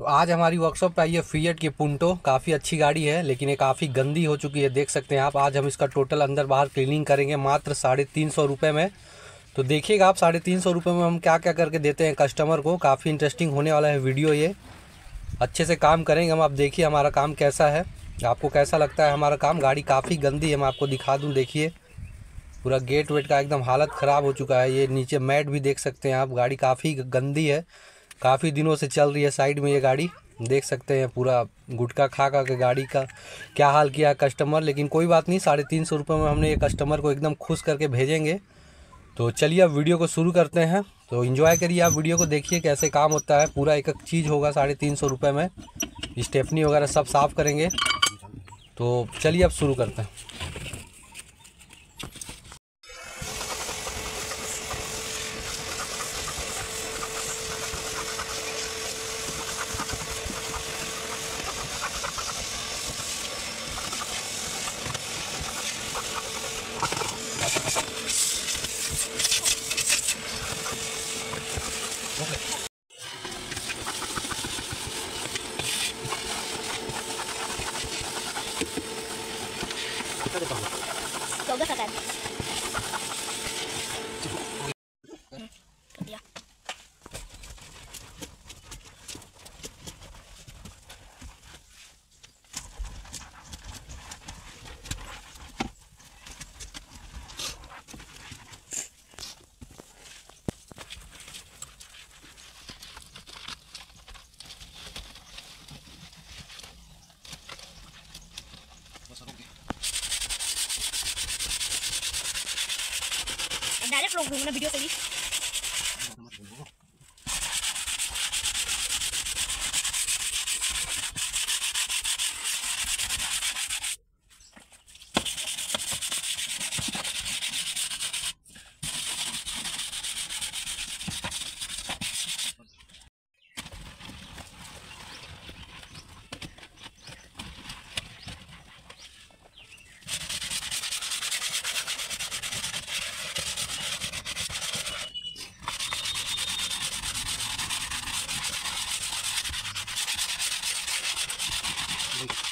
तो आज हमारी वर्कशॉप पे आई है फीएट की पुंटो काफ़ी अच्छी गाड़ी है, लेकिन ये काफ़ी गंदी हो चुकी है, देख सकते हैं आप। आज हम इसका टोटल अंदर बाहर क्लीनिंग करेंगे, मात्र साढ़े तीन सौ रुपये में। तो देखिएगा आप, साढ़े तीन सौ रुपये में हम क्या क्या करके देते हैं कस्टमर को। काफ़ी इंटरेस्टिंग होने वाला है वीडियो ये। अच्छे से काम करेंगे हम। आप देखिए हमारा काम कैसा है। आपको कैसा लगता है हमारा काम? गाड़ी काफ़ी गंदी है, मैं आपको दिखा दूँ, देखिए। पूरा गेट वेट का एकदम हालत ख़राब हो चुका है। ये नीचे मैट भी देख सकते हैं आप। गाड़ी काफ़ी गंदी है। काफ़ी दिनों से चल रही है साइड में ये गाड़ी। देख सकते हैं पूरा गुटका खा खा के गाड़ी का क्या हाल किया कस्टमर लेकिन कोई बात नहीं, साढ़े तीन सौ रुपये में हमने ये कस्टमर को एकदम खुश करके भेजेंगे। तो चलिए अब वीडियो को शुरू करते हैं। तो इन्जॉय करिए आप वीडियो को, देखिए कैसे काम होता है। पूरा एक एक चीज़ होगा साढ़े तीन सौ रुपये में। स्टेपनी वगैरह सब साफ़ करेंगे। तो चलिए अब शुरू करते हैं। 这个走，个小白。डायरेक्ट लोग घूमना वीडियो से Thanks.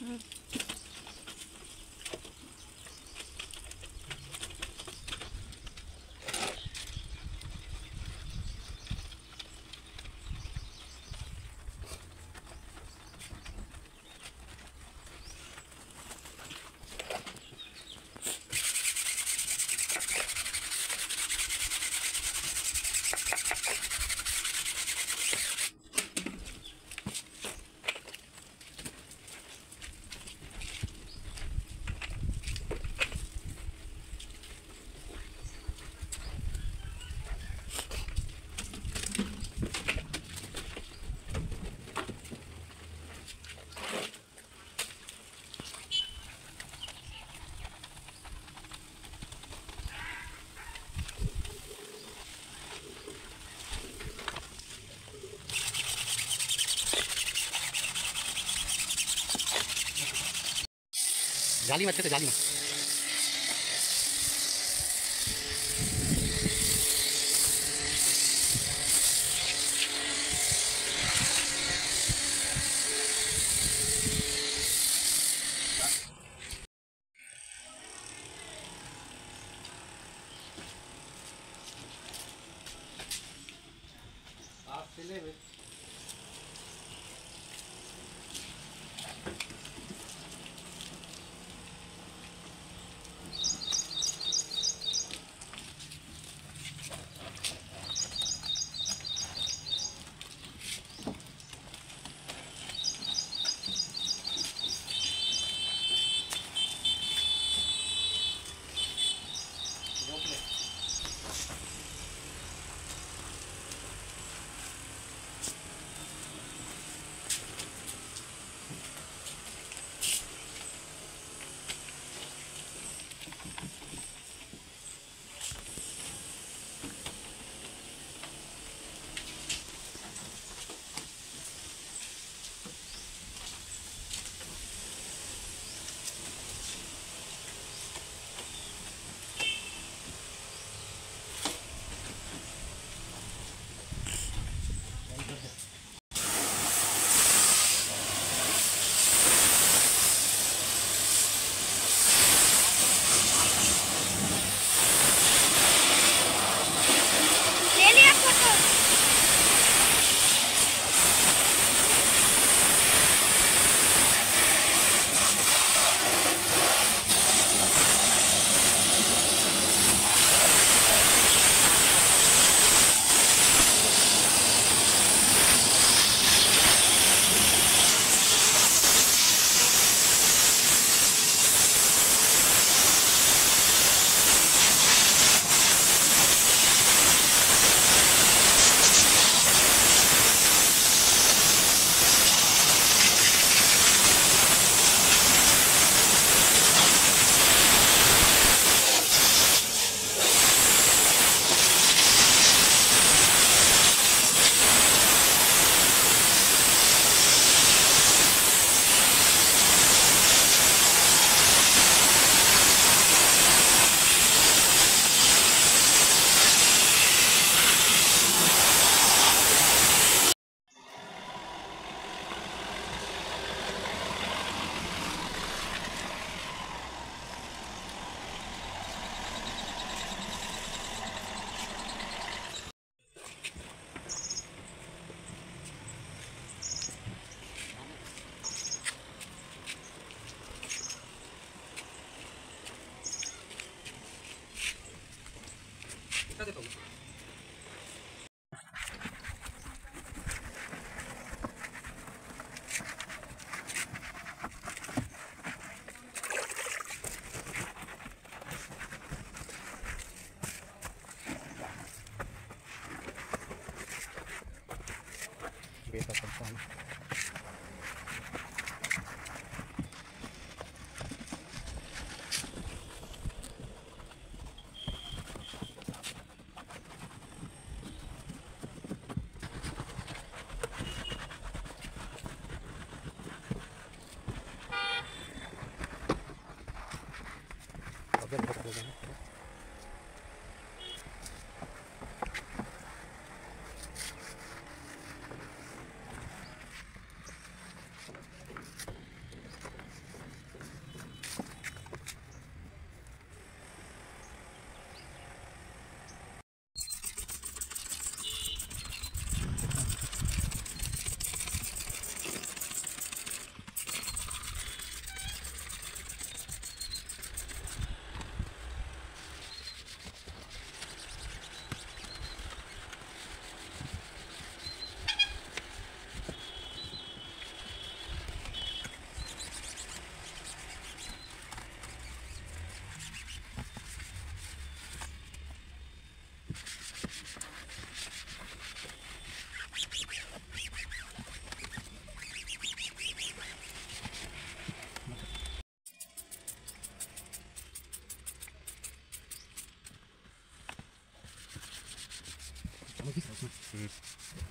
嗯。जाली में अच्छे जाली में quay Gracias.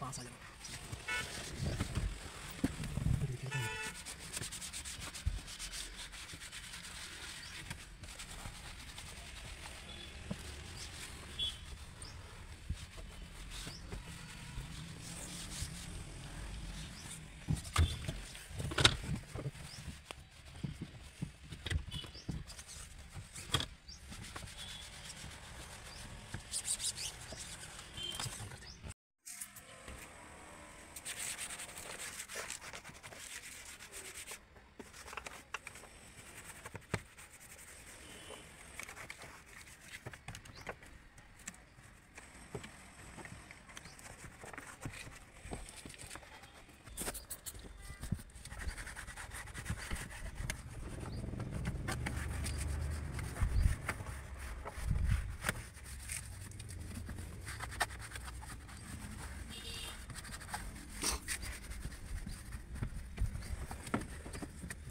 पास आ जाओ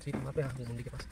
सीट वहाँ पे हाँ वो के पास